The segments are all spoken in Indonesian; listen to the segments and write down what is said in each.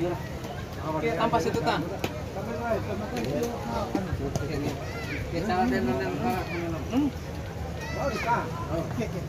Oke, tanpa situ tan. Hmm. Oh, bisa. Oke, oke.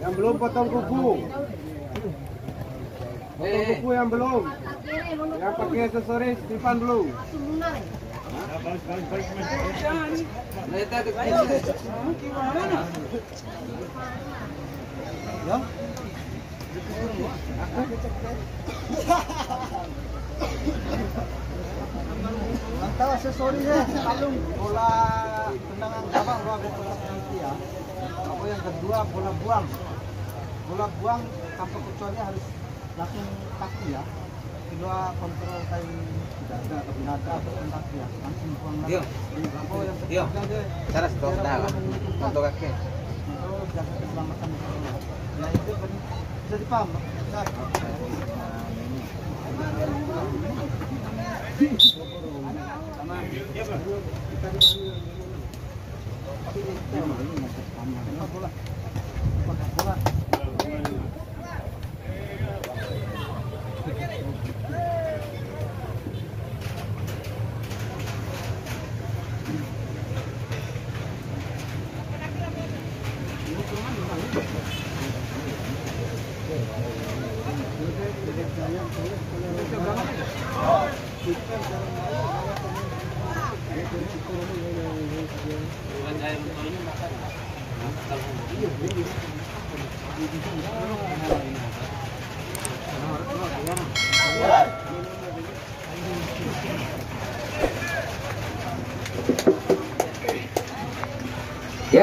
Yang belum potong kuku. Potong kuku yang belum. Yang pakai aksesoris Stefan belum. Ya. Mantap aksesorisnya kalung bola tendangan gawang luar biasa nanti ya. Apa yang kedua bola buang. Bola buang tanpa kecuali harus langsung kaki ya. Kedua kontrol kain tidak ada nada atau kaki ya. Langsung buang lagi. Cara stop dah lah. Untuk kakek. Untuk jaga keselamatan. Nah itu kan bisa dipaham. Bola. Bola.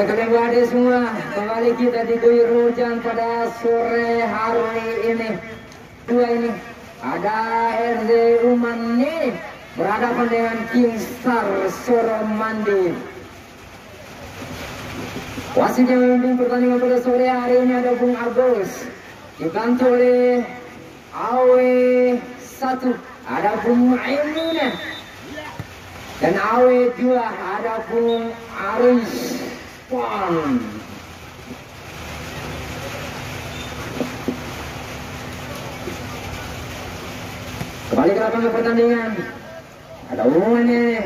Kedua adik semua, kembali kita diguyur hujan pada sore hari ini. Dua ini ada RD Uman ini berhadapan dengan Kingstar Soromandi. Wasit yang memimpin pertandingan pada sore hari ini ada Bung Agus. Dibantu oleh Awe satu ada Bung Aimunah dan Awe dua ada Bung Aris Pon. Kembali ke lapangan pertandingan. Ada umumannya.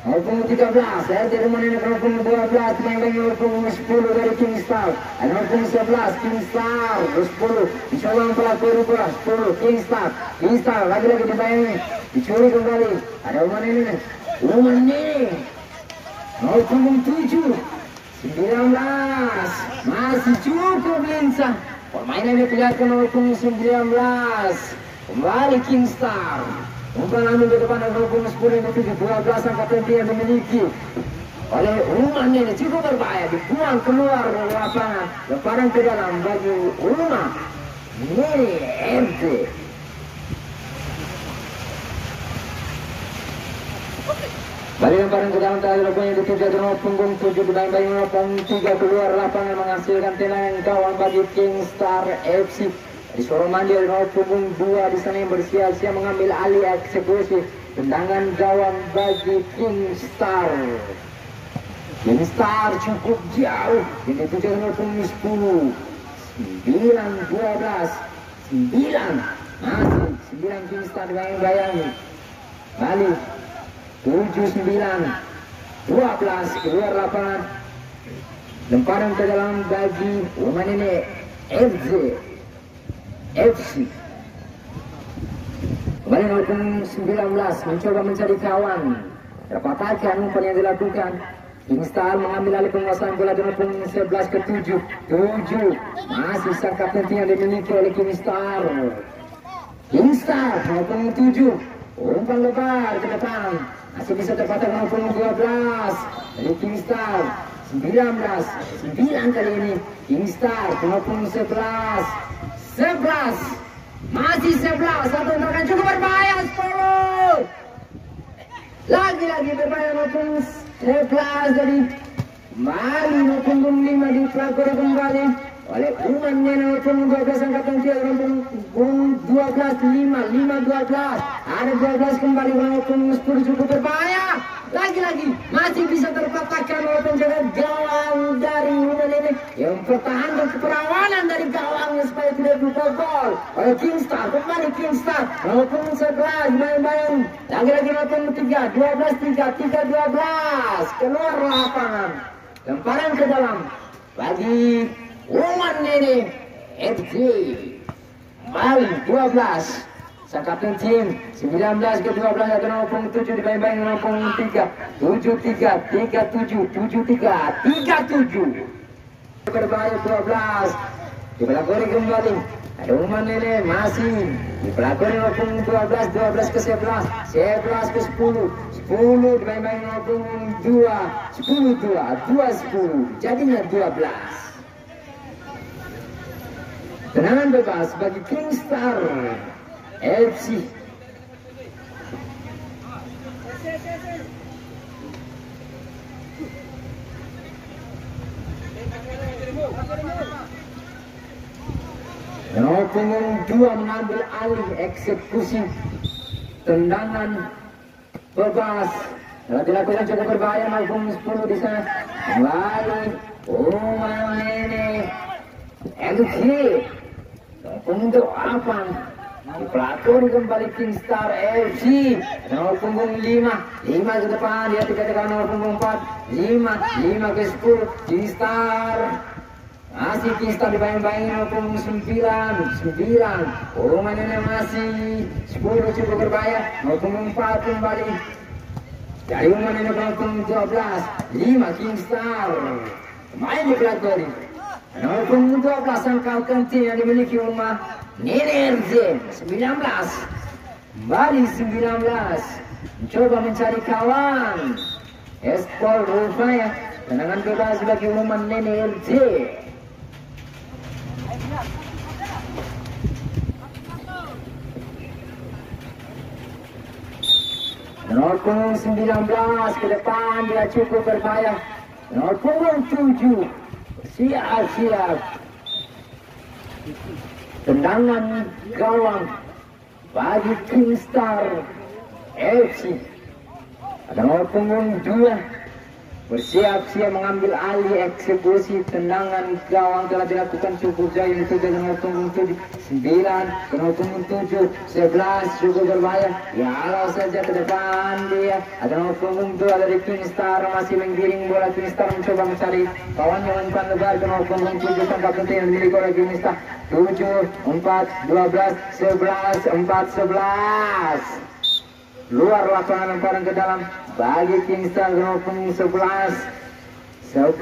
Maupun 13, ya dari rumah ini maupun 12, main lagi maupun 10 dari Kingstar. Ada maupun 11, Kingstar, 10. Insya Allah pelaku rubah, 10, Kingstar. Kingstar, lagi-lagi dibayangin. Dicuri kembali. Ada umuman ini ini. Maupun 7, 19 masih cukup lincah permainan diperlihatkan maupun 19 kembali Kingstar umpan ambil di depan dan maupun 10 yang tujuh 12 angka tempi yang dimiliki oleh rumah ini cukup berbahaya. Dibuang keluar dari lapangan. Lemparan ke dalam bagi rumah. Ini MT Balik lemparan ke dalam tali lapangan dituju dengan punggung tujuh dibayang-bayang lapangan tiga keluar lapangan menghasilkan tendangan kawan bagi Kingstar FC. Di Soromandi ada punggung dua di sana yang bersiap-siap mengambil alih eksekusi tendangan gawang bagi Kingstar. Kingstar cukup jauh ini tujuh dengan punggung sepuluh sembilan dua belas sembilan masih sembilan Kingstar dibayang-bayangi. Balik tujuh sembilan dua belas keluar lapangan lemparan ke dalam bagi rumah ini FC FC kembali maupun 19 mencoba mencari kawan. Dapatkan umpan yang dilakukan. Kingstar mengambil alih penguasaan bola dengan pun 11 ke 7 7 Masih sang kapten yang dimiliki oleh Kingstar Kingstar maupun 7 Umpan lebar ke depan. Masih bisa maupun 12 Dari Kingstar 19 9 kali ini Kingstar maupun 11 11 Masih 11 Satu tendangan cukup berbahaya 10 Lagi-lagi berbahaya maupun Sebelas. Dari Mali punggung lima di pelakor kembali oleh Uman Nena punggung dua belas angkatan tiga punggung dua belas lima lima dua belas. Ada dua belas kembali walaupun sepuluh cukup berbahaya lagi-lagi masih bisa terpatahkan walaupun penjaga gawang dari Uman ini yang pertahankan keperawanan dari gawangnya supaya tidak buka gol oleh Kingstar kembali Kingstar. Walaupun sebelas main-main. Lagi-lagi dua belas tiga tiga dua belas. Keluar lapangan. Lemparan ke dalam. Bagi Uman ini FC Bali 12 sang kapten tim 19 ke 12 atau 07 dibayang-bayang 03 73 37 73 37 berbahaya 12 dipelakoni kembali ada Uman ini masih. Dipelakoni maupun 12 12 ke 11 11 ke 10 10 dibayang-bayang maupun 2 10 2 2 10 jadinya 12 Tenangan bebas bagi Kingstar FC. Punggung dua mengambil alih eksekusi tendangan bebas. Telah dilakukan cukup berbahaya maupun 10 di sana. Kembali Umar Nene untuk apa? Pelakon kembali Kingstar FC nomor punggung 5 5 ke depan dia dikatakan nomor punggung 4 5 5 ke 10 Kingstar masih Kingstar dibayang-bayang nomor punggung 9 9 oh mainnya masih 10 cukup berbahaya. Nomor punggung 4 kembali. Dari ini nomor punggung 12 5 Kingstar main di pelakon Nomor punggung 12 angka kantin yang dimiliki rumah Ninerze 19 Bali 19 Mencoba mencari kawan. Espol rupanya Tenangan bebas bagi rumah Ninerze Nomor punggung 19 ke depan dia cukup berbahaya punggung 7 siap-siap. Tendangan gawang bagi Kingstar FC ada nomor punggung dua bersiap-siap mengambil alih eksekusi tendangan gawang telah dilakukan cukup jauh itu dengan nomor punggung tujuh. Sembilan nomor punggung tujuh. Sebelas cukup berbahaya ya Allah saja ke depan dia. Ada punggung dua dari Kingstar. Masih menggiring bola. Kingstar mencoba mencari kawan yang umpan lebar ke punggung tujuh tangkap penting yang dimiliki oleh Kingstar. Tujuh empat dua belas sebelas empat sebelas. Luar lapangan lemparan ke dalam bagi Kingston punggung 11 11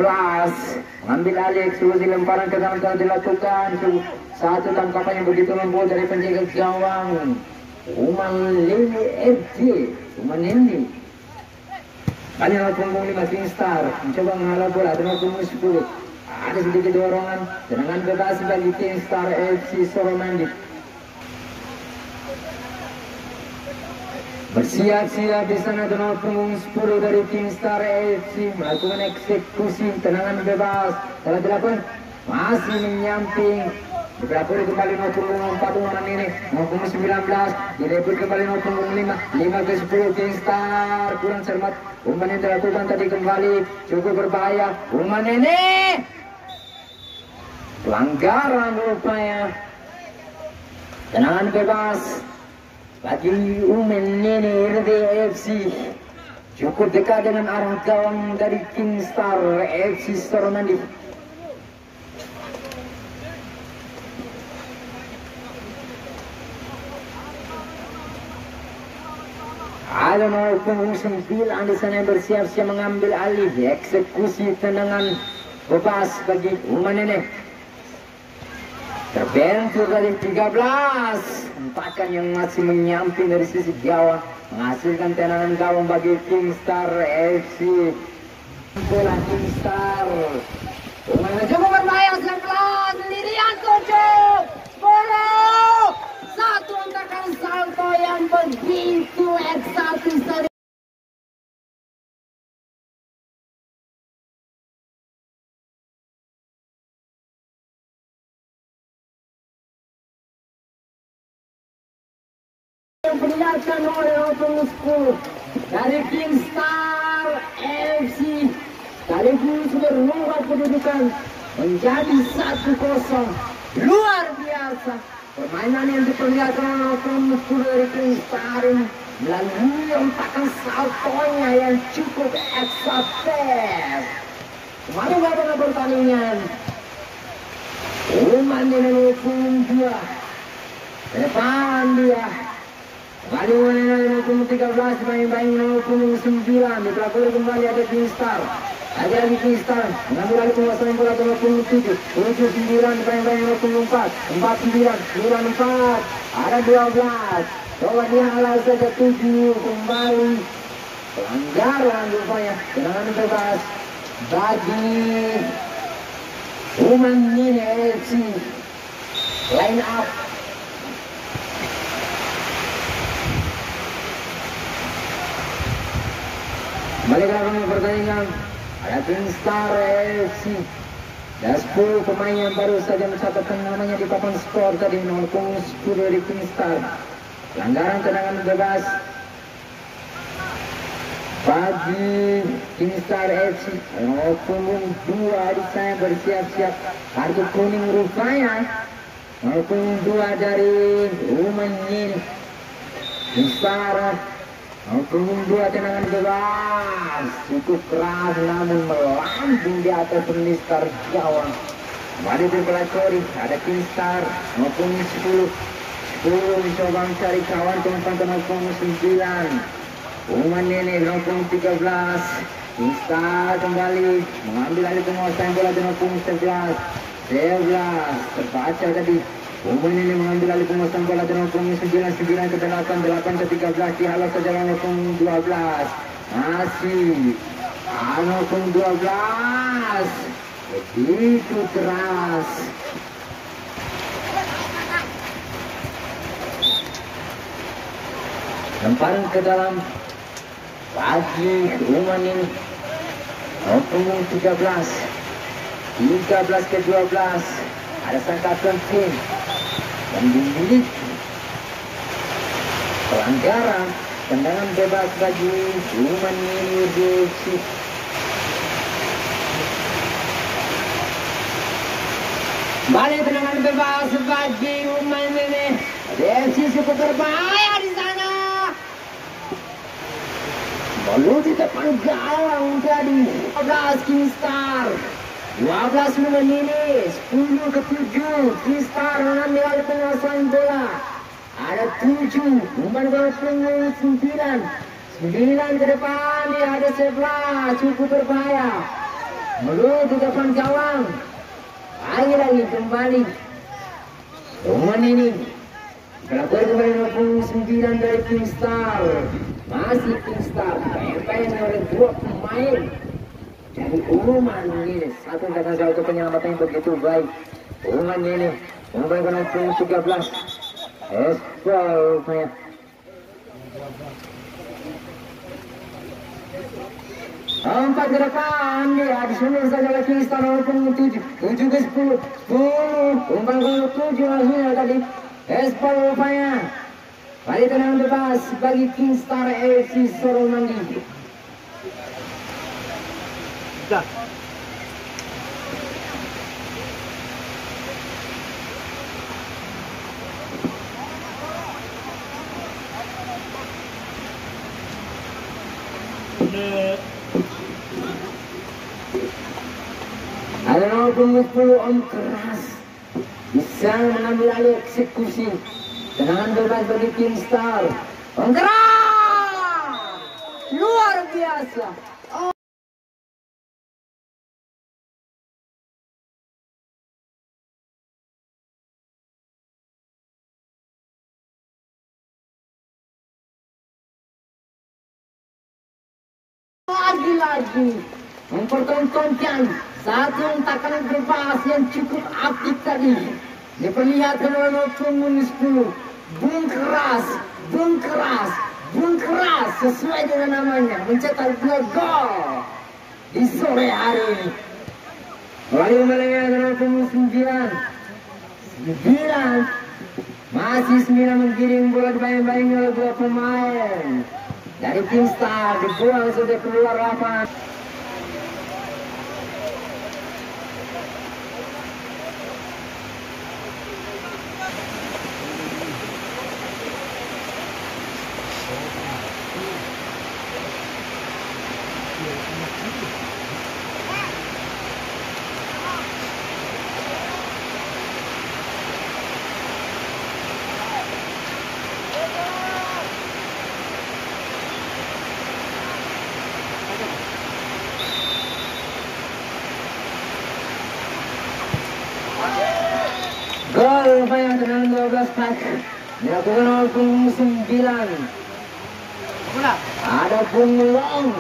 mengambil alih eksekusi lemparan ke dalam telah dilakukan. Satu tangkapan yang begitu lembut dari penjaga gawang. Uman Lili FJ Uman Lili. Nomor punggung 5 Kingstar mencoba menghalau bola nomor punggung 10 ada sedikit dorongan. Serangan bebas bagi Kingstar FC Soromandi Bersiap-siap di sana dengan punggung 10 dari Kingstar FC melakukan eksekusi tenangan bebas. Telah dilakukan masih menyamping. Dilakukan kembali nomor punggung 4 umpan ini nomor punggung 19 direbut kembali nomor punggung 5 5 ke 10 Kingstar kurang cermat umpan yang dilakukan tadi kembali. Cukup berbahaya umpan ini. Pelanggaran rupanya. Tenangan bebas bagi Umen Nene RDFC cukup dekat dengan arah gawang dari Kingstar FC Soromandi Lalu nomor punggung sembilan di sana bersiap-siap mengambil alih eksekusi tendangan. Bebas bagi Uma Nenek. Terbentur dari 13 Empakan yang masih menyamping dari sisi gawang Menghasilkan tendangan gawang bagi Kingstar FC Bola Kingstar. Nenek coba berbahaya 11 Sendirian tujuh Sepuluh Satu angkakan salto yang begitu eksotis dari diperlihatkan oleh Optimus 10 dari Kingstar FC sekaligus berubah kedudukan menjadi 1-0 luar biasa. Permainan yang diperlihatkan oleh Optimus 10 dari Kingstar melalui hentakan saltonya yang cukup eksotis. Kembali babak pertandingan. Uman dengan ke depan dia Mengenai nomor 13 main-main nomor 9 Dipelakuli kembali ada Kingstar Ada lagi Kingstar Mengambil alih penguasaan bola nomor 7 Menuju 9 main-main nomor 4 4 9 9 4 Ada 12 Coba dia halal saja 7 Kembali. Pelanggaran rupanya. Tenangan bebas Bagi Uman Mini FC Line up Balik lagi pertandingan. Ada Kingstar FC dan 10 pemain yang baru saja mencatatkan namanya di papan skor tadi nomor punggung 10 dari Kingstar pelanggaran tendangan bebas. Bagi Kingstar FC nomor punggung 2 di sana bersiap-siap. Kartu kuning rupanya. Nomor punggung 2 dari Rumen ini Kingstar Hukum dua tendangan bebas. Cukup keras namun melambung di atas penistar gawang. Kembali berpelakori ada Kingstar maupun 10 10 mencoba mencari kawan tempat maupun 9 Uman Nene maupun 13 Kingstar kembali mengambil alih penguasaan bola dengan maupun 11 11 terbaca tadi Umum ini mengambil alih penguasaan bola dengan hukum 9 9 ke 8 8 ke 13 dihalau saja dengan hukum 12 masih Ano hukum 12 begitu keras. Lemparan ke dalam. Bagi Uman ini. Hukum 13 13 ke 12 ada sangka penting dan dimiliki pelanggaran. Tendangan bebas bagi Human University Balik tendangan bebas bagi Human ini Desi cukup berbahaya di sana. Lalu di depan gawang tadi 12 Kingstar 12 menit ini 10 ke 7 Kristar mengambil alih penguasaan bola ada 7 umpan bola punggung 9 9 ke depan dia ada 11 cukup berbahaya menuju depan gawang lagi-lagi kembali umpan ini Pelakor kembali nomor 9 dari Kingstar masih Kingstar main-main oleh dua pemain dari umuman ini satu kata satu penyelamatan yang begitu baik umuman ini umpan penonton 13 Espol rupanya Empat ke depan dia disunul saja oleh Kingston walaupun tujuh tujuh ke sepuluh sepuluh umpan ke tujuh hasilnya tadi Espol rupanya Kali tenang bebas bagi Kingstar FC Sorong Mandi Dah. Punggung 10 Om Keras Bisa mengambil alih eksekusi Tenangan bebas bagi Kingstar Om Keras luar biasa. Lagi-lagi mempertontonkan satu takaran berbahas yang cukup aktif tadi. Diperlihatkan oleh penghuni 10 bung keras bung keras bung keras sesuai dengan namanya. Mencetak dua gol di sore hari ini. Lalu melengah dengan 9 9 masih 9 menggiring bola dibayang-bayang oleh dua pemain dari tim Star dibuang sudah keluar lapangan Gol yang dengan 12 pak dilakukan oleh punggung 9 ada Bunglong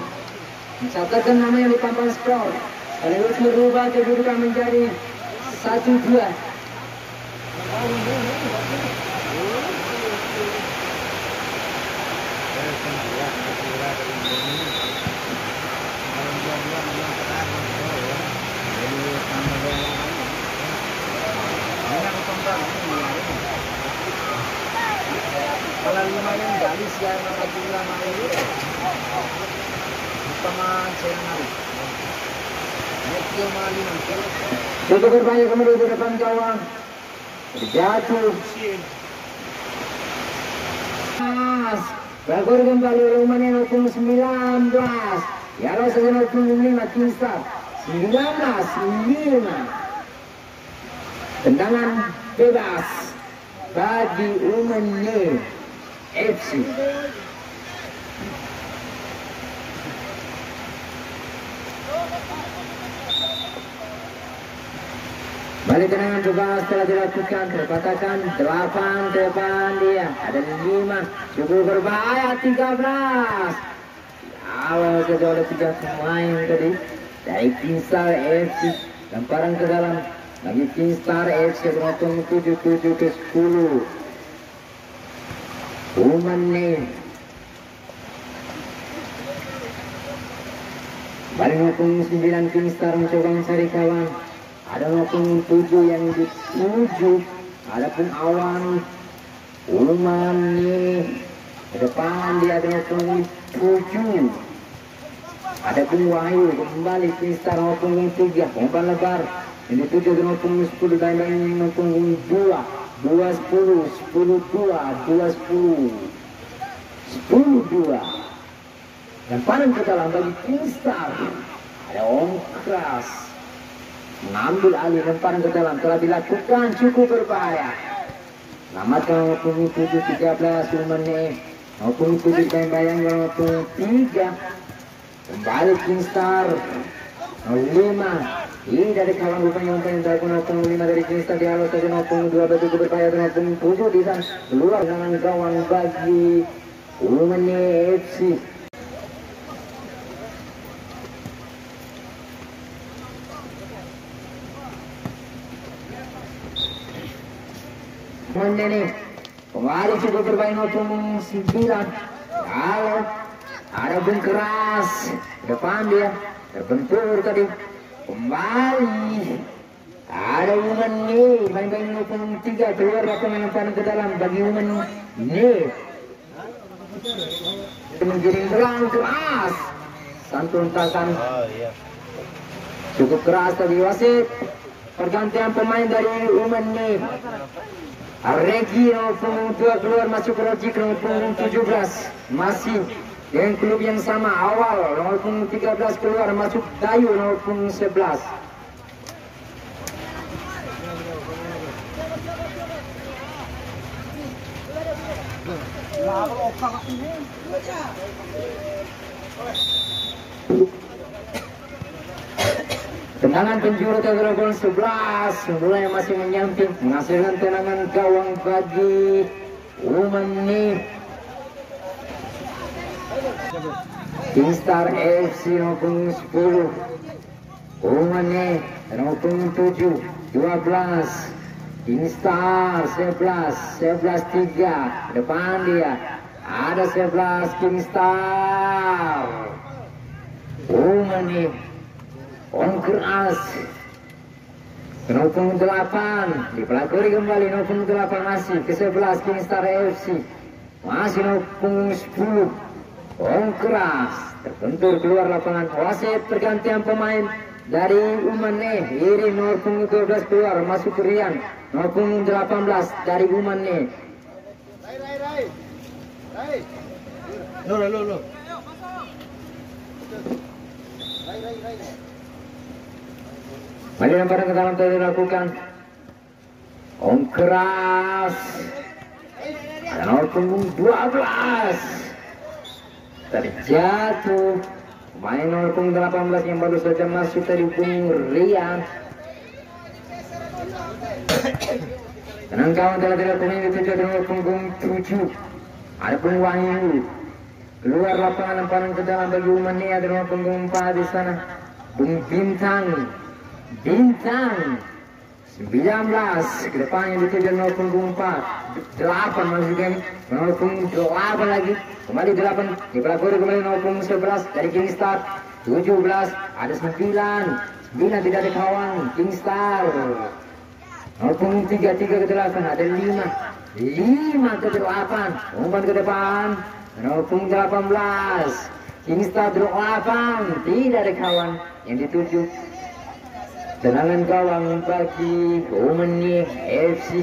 mencatatkan namanya di papan skor sekaligus merubah kedudukan menjadi 1-2 Kalau lumayan gali siya na pagkula na iyo. Tamaan siya na. Itu berbahaya kembali ke depan gawang Jatuh. Bagor kembali rumahnya 19 Ya lo saja 25 Kingstar 19 5 Tendangan bebas bagi Umene FC Balik tendangan bebas telah dilakukan terkatakan 8 ke depan dia. Ada 5 cukup berbahaya 13 awal saja oleh tiga pemain tadi. Dari Kingstar FC lemparan ke dalam. Bagi Kingstar FC penonton 77 ke 10 Umane Balik maupun 9 Kingstar mencoba mencari kawan. Ada maupun 7 yang dituju. Adapun awan Umane ke depan dia ada maupun 7 Adapun Wahyu kembali Kingstar maupun 3 umpan lebar. Yang dituju dengan punggung 10 dan yang punggung 2 2 10 10 2 2 10 10 2 dan panen ke dalam bagi Kingstar ada Om Kras mengambil alih lemparan ke dalam telah dilakukan cukup berbahaya. Selamatkan maupun 7 13 menit. Maupun 7 bayang maupun 3 kembali Kingstar 5 ini dari kawan umpan yang dilakukan maupun 5 dari Kingstar di awal saja maupun 2 betul berbahaya maupun 7 di sana. Keluar dengan kawan bagi Umane FC Mandene kembali cukup bermain maupun 9 kalau ada bung keras depan dia. Terbentur tadi kembali. Ada Uman nih main-main maupun 3 keluar lapangan umpan ke dalam bagi Uman nih mengiring terang keras. Santun takan cukup keras tadi wasit. Pergantian pemain dari Uman nih Regi nomor punggung 2 keluar masuk ke Roji nomor punggung 17 masih dengan klub yang sama awal nomor punggung 13 keluar masuk Dayu nomor punggung 11 Tendangan penjuru Telepon 11 mulai masih menyamping menghasilkan tendangan gawang bagi Umani Kingstar FC nomor 10 Umani nomor 7 12 Kingstar 11 11 3 depan dia. Ada 11 Kingstar. Umani on keras Penopung 8 dipelakori kembali Nopung 8 masih ke 11 Kingstar FC masih Nopung 10 on keras terbentur keluar lapangan wasit pergantian pemain dari Umane Iri Nopung 12 keluar masuk ke Rian Nopung 18 dari Umane Rai, rai, rai. Rai. Lo, lo, lo. Rai, rai, rai. Mari lemparan ke dalam tadi dilakukan. Om keras. Ada nomor punggung 12. Terjatuh. Pemain nomor punggung 18 yang baru saja masuk dari punggung Rian. Tenang kawan telah tidak pemain dituju di nomor punggung 7. Ada punggung Wahyu. Keluar lapangan lemparan ke dalam bagi Umani ada nomor punggung 4 di sana. Bung Bintang Bintang 19 ke depan yang dituju 0.4 8 maksudnya 0.8 lagi. Kembali 8 dipelakori kembali 0.11 dari Kingstar 17 ada 9 9 tidak ada kawan. Kingstar 0.33 ke 8 ada 5 5 ke 8 umpan ke depan. 0.18 Kingstar 8 tidak ada kawan. Yang dituju Tenangan gawang bagi Umani FC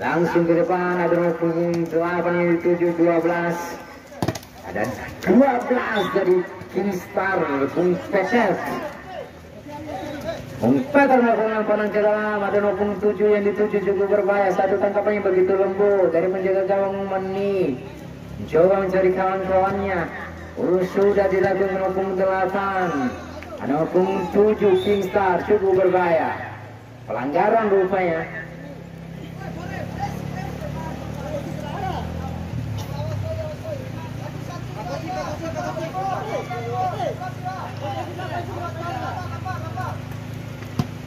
langsung ke depan ada punggung 8 yang dituju 12 ada 12 dari Kingstar Bung Petet Bung Petet melakukan panang ke dalam ada punggung 7 yang dituju cukup berbahaya. Satu tangkapan yang begitu lembut dari menjaga gawang Umani mencoba mencari kawan-kawannya oh, sudah dilakukan punggung 8 hukum 7 Kingstar cukup berbahaya. Pelanggaran rupanya.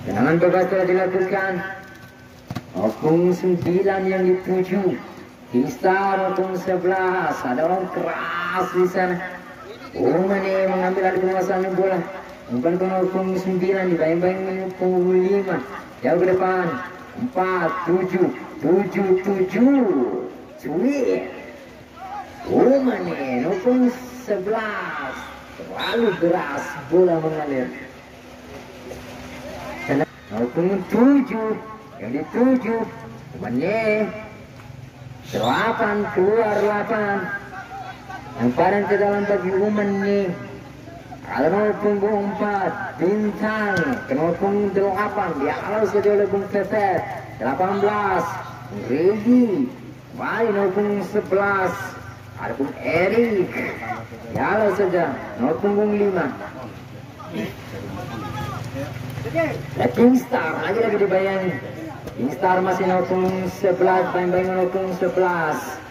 Tenangan bebas telah dilakukan. Hukum 9 yang dituju. Kingstar hukum 11. Ada orang keras di sana. Umane mengambil alih penguasaan bola. Ke punggung 9 dibayang-bayang punggung 5 jauh ke depan 4 7 7 7 Cuit Umane punggung 11 terlalu deras bola mengalir. Punggung 7 yang dituju Umane 8 keluar 8 Lemparan ke dalam bagi Umane ada nomor punggung 4 Bintang ke nomor punggung 8 dihalau saja oleh Bung Tetet 18 Regi Baik nomor punggung 11 ada Bung Erik dihalau saja nomor punggung 5 Dan Kingstar lagi lagi dibayang Kingstar masih nomor punggung 11 bayang-bayang nomor punggung 11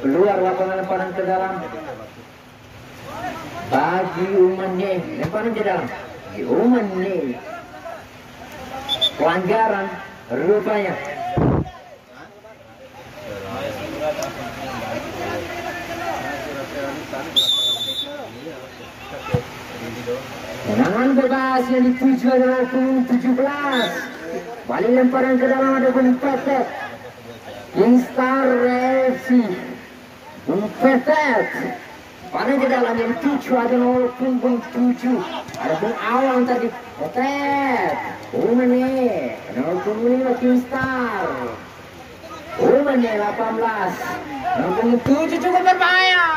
keluar lapangan lemparan ke dalam bagi umatnya lemparan ke dalam? Bagi umatnya pelanggaran. Rupanya. Tenangan bebas yang dituju adalah punggung 17 Balik lemparan ke dalam ada pun Petet Kingstar FC Bung Pada di dalam yang tujuh ada nomor punggung tujuh. Ada pun awal tadi Potet. Umane. Nomor punggung lima Kingstar. Umane 18. Nomor punggung tujuh cukup berbahaya.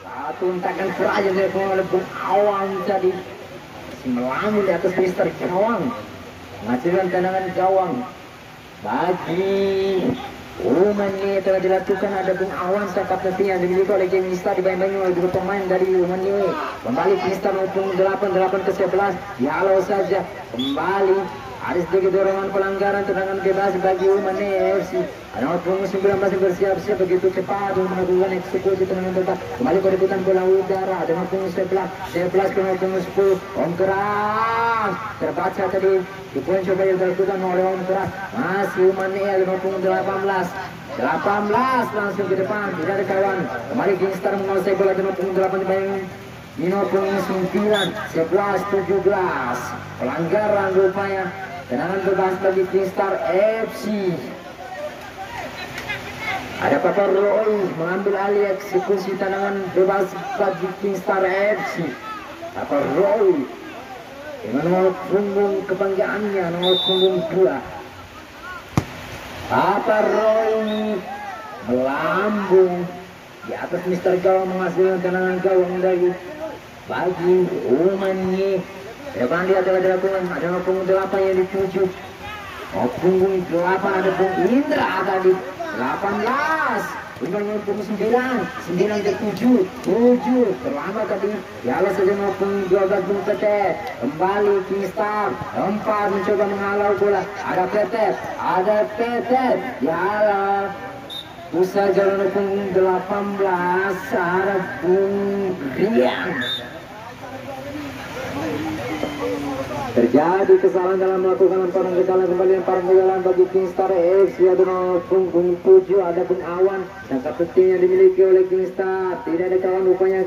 Satu entakan terakhir dari punggung awal tadi. Melamun di atas Mister gawang. Menghasilkan tendangan gawang. Bagi Umpan ini telah dilakukan ada Bung Awan sang kapten yang dimiliki oleh Game Nista dibayang-bayangi oleh dua pemain dari Umpan ini. Kembali Nista maupun 8 8 ke 11. Dihalau saja kembali ada sedikit dorongan pelanggaran tendangan bebas bagi Umpan FC. Nomor punggung 19 masih bersiap-siap begitu cepat untuk melakukan eksekusi tendangan bebas. Kembali perebutan bola udara dengan punggung 11, 11 ke punggung 10. Om keras terbaca tadi di poin coba yang dilakukan oleh Om keras. Masih Umpan dengan punggung 18. 18 langsung ke depan tidak ada kawan kembali Kingstar menguasai bola dengan punggung 8 dibayang Nino punggung 9 11 17 pelanggaran rupanya tendangan bebas bagi Kingstar FC ada Papa Roy mengambil alih eksekusi tendangan bebas bagi Kingstar FC Papa Roy dengan nomor punggung kebanggaannya nomor punggung 2 Papa Roy melambung di atas Mister Gawang menghasilkan tendangan gawang dari bagi Umani depan dia adalah dilakukan ada punggung delapan yang dituju. Oh punggung delapan ada punggung. Indra tadi 18 Bukan punggung sembilan, sembilan ke tujuh, tujuh. Terlambat tadi. Dialah saja maupun dua belas pun petet. Kembali Kingstar, empat mencoba menghalau bola. Ada petet, ada petet. Dialah Usaha jalan punggung 18 ada Bung Rian Terjadi kesalahan dalam melakukan lemparan ke dalam kembali lemparan ke dalam bagi Kingstar ada nomor punggung 7 ada Bung Awan dan kapten yang dimiliki oleh Kingstar tidak ada kawan rupanya.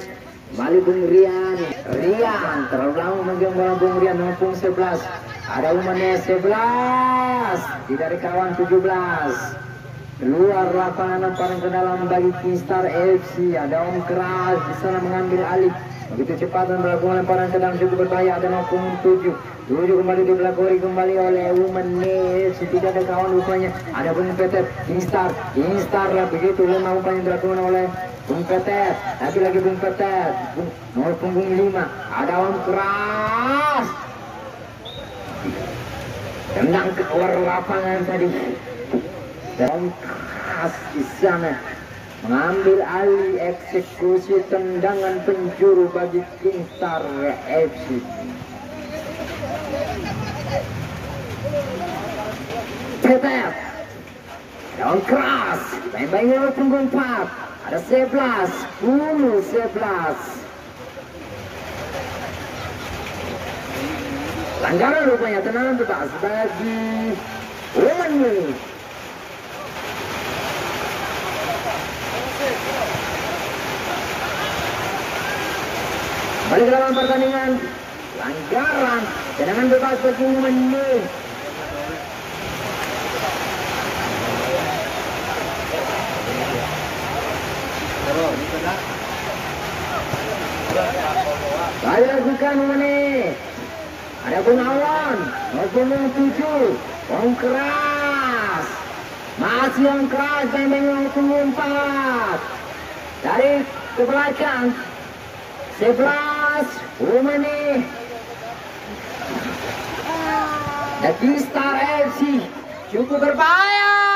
Kembali Bung Rian. Rian terlalu lama memegang bola Bung Rian punggung 11 ada Umane 11 tidak ada kawan 17 Keluar lapangan lemparan ke dalam bagi Kingstar FC. Ada Om Keras di sana mengambil alih. Begitu cepat dan melakukan lemparan dalam cukup berbahaya. Ada nomor tujuh. Tujuh kembali dibelakori kembali oleh FC. Tidak ada kawan rupanya. Ada Bung Peter. Kingstar. Kingstar lah begitu lemah umpan yang dilakukan oleh Bung Peter. Lagi lagi Bung Peter. Bung, nomor punggung lima. Ada Om Keras. Tendang keluar lapangan tadi dan khas di sana mengambil alih eksekusi tendangan penjuru bagi Kingstar FC. Peter daun keras. Main-mainnya punggung 4 ada 11 10 11 Langgaran rupanya tendangan bebas bagi Roman Balik dalam pertandingan. Langgaran Cadangan bebas bagi Menil Balik lakukan Menil Ada pun awan Maupun yang tujuh Orang keras. Masih yang keras Dan yang punggung empat. Dari ke belakang 11 Umani Daging Star FC cukup berbahaya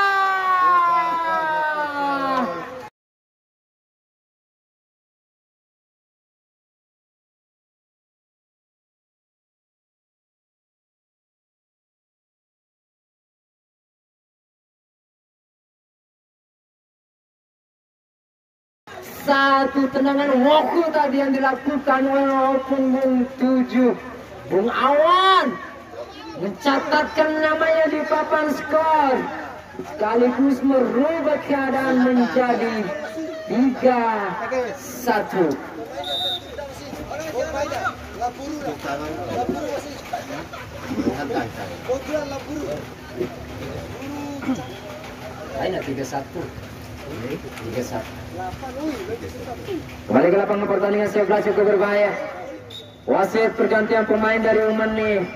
satu tenangan waktu tadi yang dilakukan oleh punggung tujuh. Bung Awan mencatatkan namanya di papan skor. Sekaligus merubah keadaan menjadi 3 satu. Ayo tiga satu. Kembali ke lapangan pertandingan 11 cukup berbahaya. Wasit pergantian pemain dari Uman nih.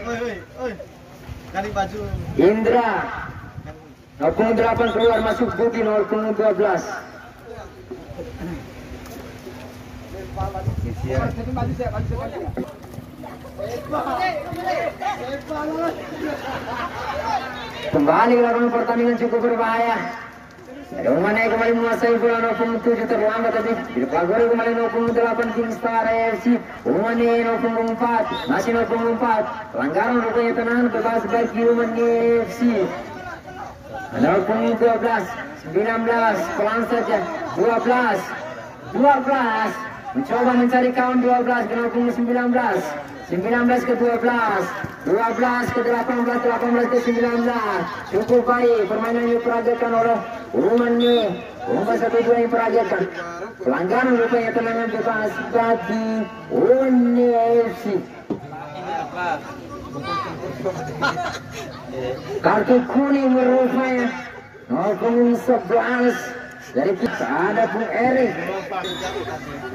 Kali baju. Indra. 08 keluar masuk Budi 012. Kembali ke lapangan pertandingan cukup berbahaya. Ada Umane kembali menguasai bola 07 terlambat tadi. Di depan gol kembali 08 Kingstar AFC. Umane 04 masih 04. Pelanggaran rupanya tenang bebas bagi Umane AFC. 0.12 19 pelan saja 12 12 mencoba mencari kawan 12 ke 19 19 ke 12 12 ke 18 18 ke 19 cukup baik permainan yang diperagakan oleh Umannya Umpan satu dua yang peragakan pelanggaran rupanya tenangan bebas bagi Umannya FC kartu kuning rupanya 011 dari kita ada Bung Erik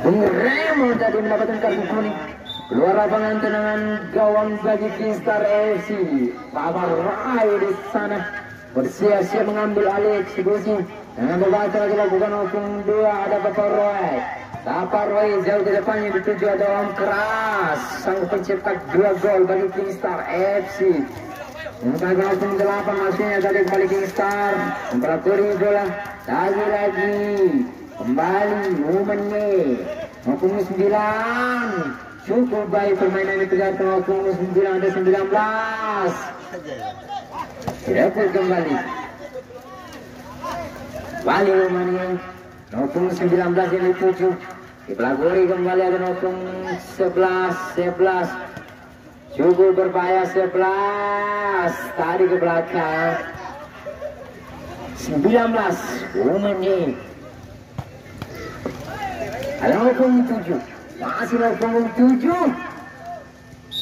Bung Remo tadi mendapatkan kartu kuning. Luar lapangan tenangan gawang bagi Kingstar FC. Papa Rai di sana bersiap-siap mengambil alih eksekusi. Dengan lagi lakukan hukum dua ada Papa Roy. Papa Roy jauh ke depannya dituju ada Om Keras. Sang pencetak dua gol bagi Kingstar FC. Untuk hukum delapan maksudnya tadi kembali Kingstar. Memperaturi bola lagi-lagi. Kembali momennya. Hukum sembilan. Cukup baik permainan itu dan maupun 9 ada 19 direpot kembali? Wali Romania Nopung 19 yang dituju. Dipelaguri kembali ada Nopung 11 11 cukup berbahaya 11 tadi ke belakang. 19 Romania ada Nopung 7 masih Nopung 7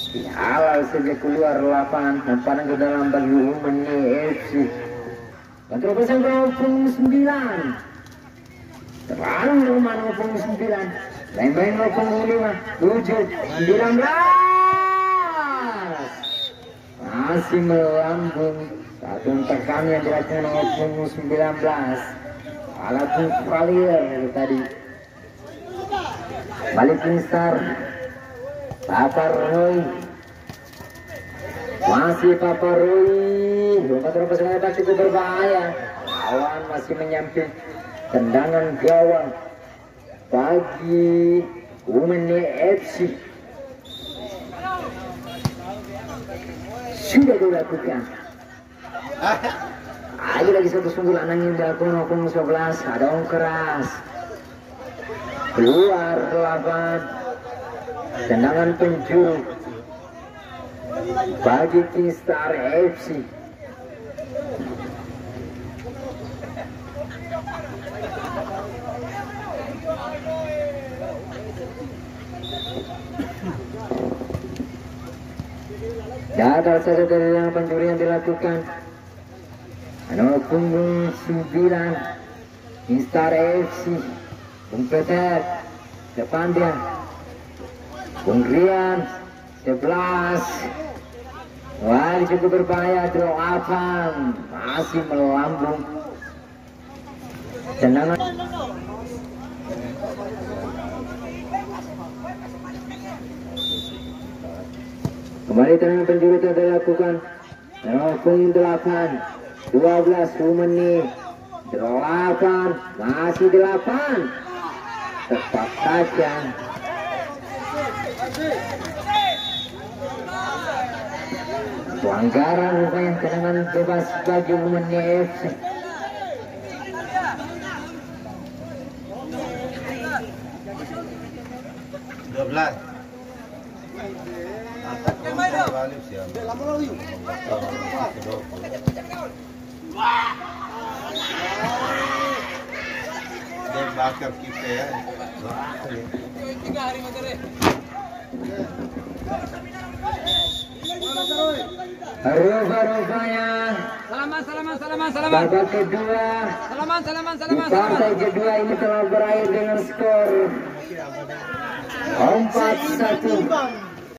halal saja keluar lapangan hamparan ke dalam bagi umumnya FC Kontrol pasang Gopung 9 Terlalu rumah Gopung 9 Lain-lain Gopung 5 7 19 Masih melambung. Satu tekan yang dilakukan sembilan 19 Alat pun Valir ya, tadi. Balik Mister Papa Roy. Masih Papa Roy. Lompat terus lepas cukup berbahaya. Lawan masih menyamping tendangan gawang. Bagi Women FC sudah dilakukan. Ayo lagi satu sunggulan angin dilakukan hukum 11 ada keras keluar lapan tendangan penjuru bagi Kingstar FC Gagal saja dari yang pencurian dilakukan. Nomor punggung 9 Kingstar FC Bung Peter depan dia Rian 11 Wah cukup berbahaya draw Afan masih melambung. Tendangan kembali tendangan penjuru itu dilakukan. Pung 8 12 menit 8 masih 8 tepat saja pelanggaran rupanya tendangan bebas bagi Umannya FC dua belas kita ya. Rupa-rupanya Salaman, salaman, salaman, salaman. babak kedua Salaman, salaman, di salaman, partai salaman. kedua ini telah berakhir dengan skor 4-1